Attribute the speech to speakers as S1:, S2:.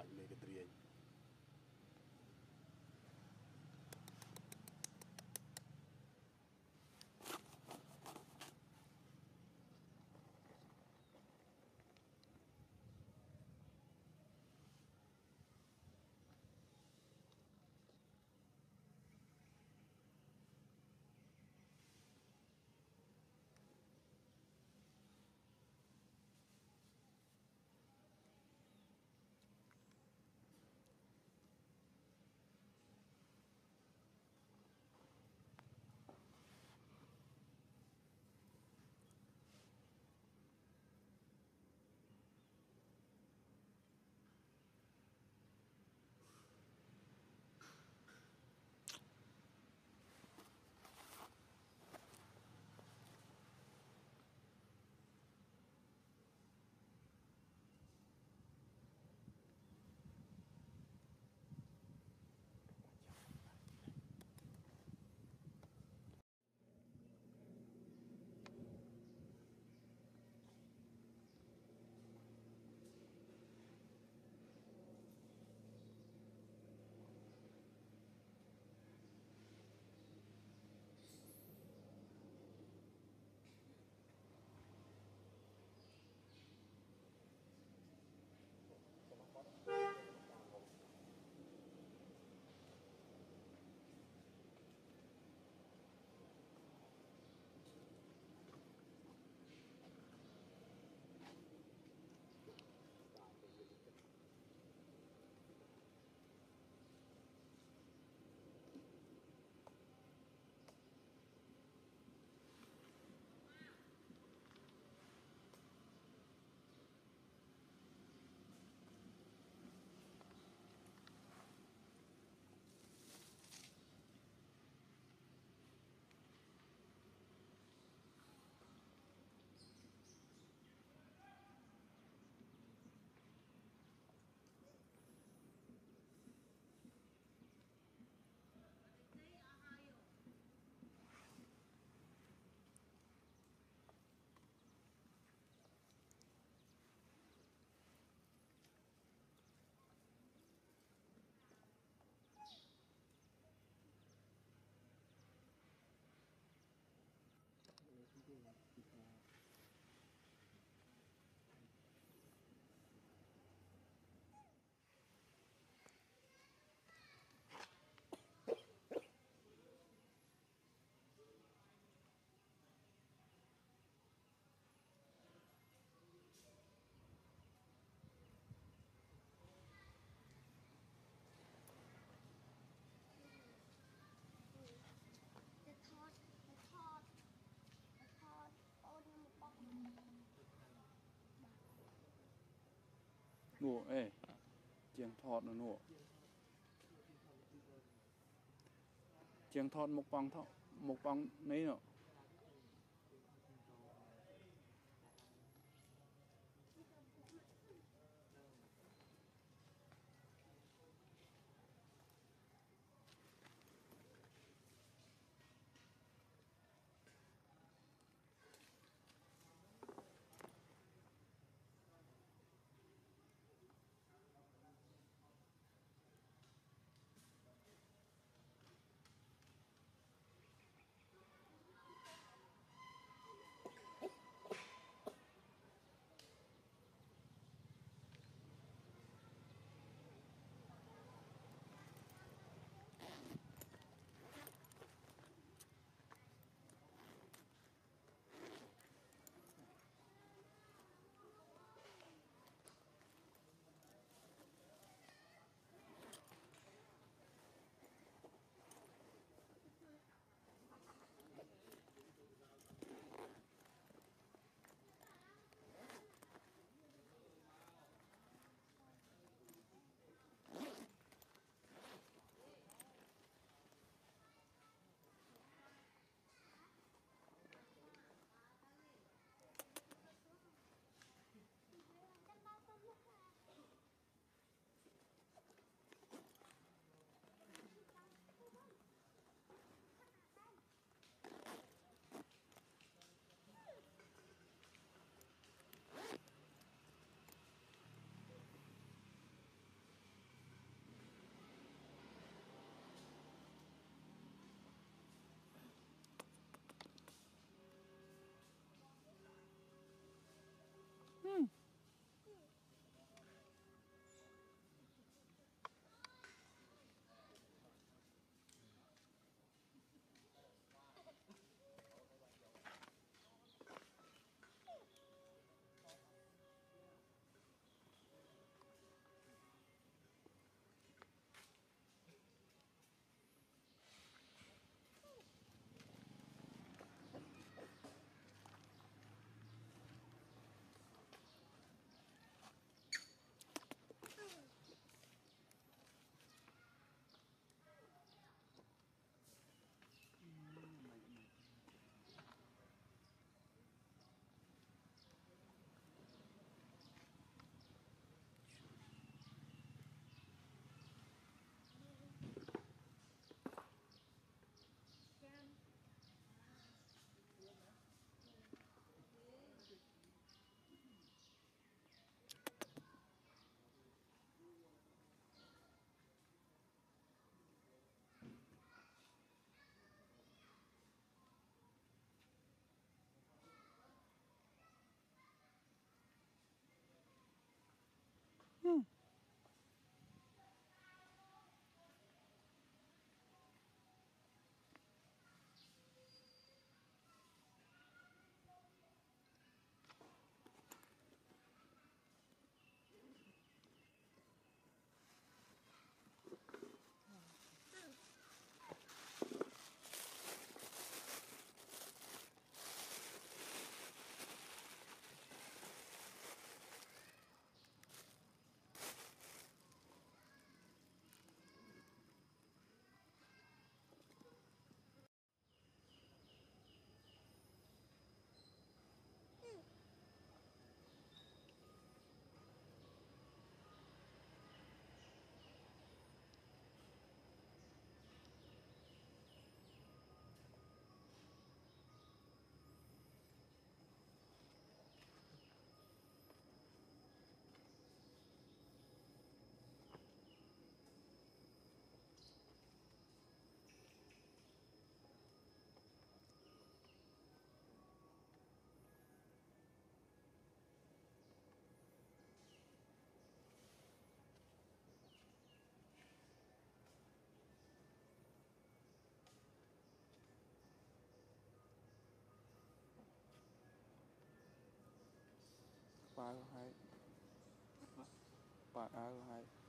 S1: भाग लेके त्रियाई
S2: នោះអេជាងថតនៅនោះជាងថតមុខប៉ង់ថតមុខប៉ង់នេះនោះ ba hai ba hai